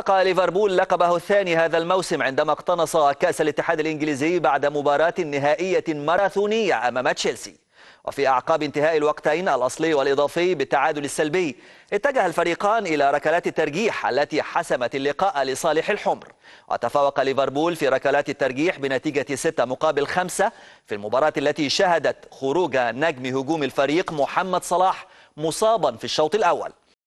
حقق ليفربول لقبه الثاني هذا الموسم عندما اقتنص كأس الاتحاد الإنجليزي بعد مباراة نهائية ماراثونية أمام تشيلسي. وفي أعقاب انتهاء الوقتين الأصلي والإضافي بالتعادل السلبي اتجه الفريقان إلى ركلات الترجيح التي حسمت اللقاء لصالح الحمر. وتفوق ليفربول في ركلات الترجيح بنتيجة 6 مقابل 5 في المباراة التي شهدت خروج نجم هجوم الفريق محمد صلاح مصابا في الشوط الأول.